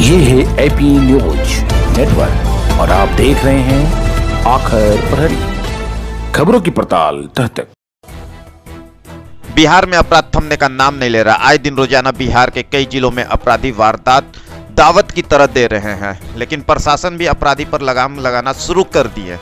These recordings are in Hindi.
ये है एपी न्यूज़ नेटवर्क और आप देख रहे हैं आखिर प्रहरी। खबरों की पड़ताल तह तक। बिहार में अपराध थमने का नाम नहीं ले रहा। आए दिन रोज़ाना बिहार के कई जिलों में अपराधी वारदात दावत की तरह दे रहे हैं। लेकिन प्रशासन भी अपराधी पर लगाम लगाना शुरू कर दिए।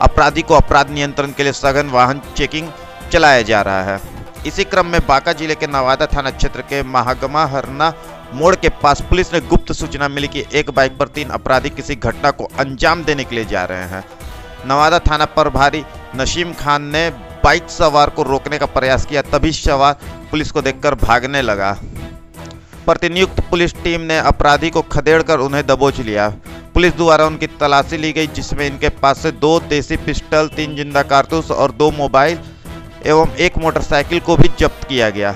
अपराधी को अपराध नियंत्रण के लिए सघन वाहन चेकिंग चलाया जा रहा है। इसी क्रम में बांका ज़िले के नवादा थाना क्षेत्र के महागमा हरना मोड़ के पास पुलिस ने गुप्त सूचना मिली कि एक बाइक पर तीन अपराधी किसी घटना को अंजाम देने के लिए जा रहे हैं। नवादा थाना प्रभारी नशीम खान ने बाइक सवार को रोकने का प्रयास किया, तभी सवार पुलिस को देखकर भागने लगा। प्रतिनियुक्त पुलिस टीम ने अपराधी को खदेड़कर उन्हें दबोच लिया। पुलिस द्वारा उनकी तलाशी ली गई, जिसमें इनके पास से दो देसी पिस्टल, तीन ज़िंदा कारतूस और दो मोबाइल एवं एक मोटरसाइकिल को भी जब्त किया गया।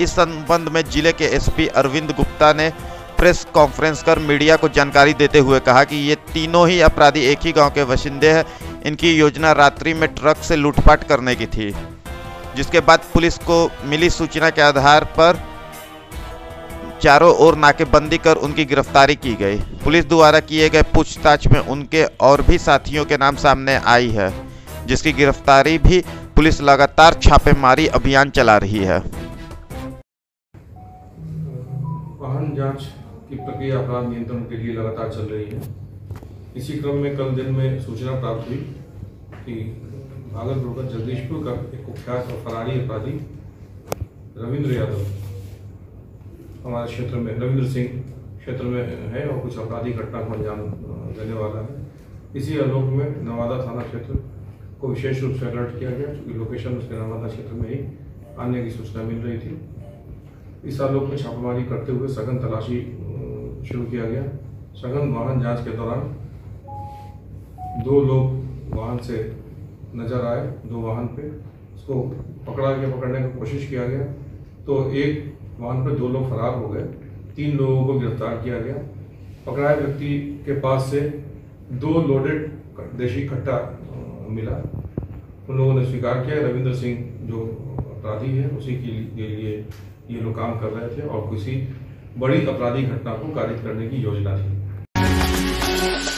इस संबंध में ज़िले के एसपी अरविंद गुप्ता ने प्रेस कॉन्फ्रेंस कर मीडिया को जानकारी देते हुए कहा कि ये तीनों ही अपराधी एक ही गाँव के बाशिंदे हैं। इनकी योजना रात्रि में ट्रक से लूटपाट करने की थी। जिसके बाद पुलिस को मिली सूचना के आधार पर चारों ओर नाकेबंदी कर उनकी गिरफ्तारी की गई। पुलिस द्वारा किए गए पूछताछ में उनके और भी साथियों के नाम सामने आई है, जिसकी गिरफ्तारी भी पुलिस लगातार छापेमारी अभियान चला रही है। वाहन जाँच की प्रक्रिया अपराध नियंत्रण के लिए लगातार चल रही है। इसी क्रम में कल दिन में सूचना प्राप्त हुई कि भागलपुर का जगदीशपुर का एक कुख्यात और फरारी अपराधी रविंद्र यादव हमारे क्षेत्र में, रविंद्र सिंह क्षेत्र में है और कुछ आपराधिक घटना को अंजाम देने वाला है। इसी आलोक में नवादा थाना क्षेत्र को विशेष रूप से अलर्ट किया गया, क्योंकि लोकेशन उसके नवादा क्षेत्र में ही आने की सूचना मिल रही थी। इस आलोक में छापेमारी करते हुए सघन तलाशी शुरू किया गया। सघन वाहन जाँच के दौरान दो लोग वाहन से नज़र आए, दो वाहन पे। उसको पकड़ा के पकड़ने की कोशिश किया गया। तो एक वाहन पे दो लोग फरार हो गए। तीन लोगों को गिरफ़्तार किया गया। पकड़ाए व्यक्ति के पास से दो लोडेड देशी कट्टा मिला। उन लोगों ने स्वीकार किया। रविंद्र सिंह जो अपराधी है, उसी के लिए ये लोग काम कर रहे थे और किसी बड़ी अपराधी घटना को कारित करने की योजना थी।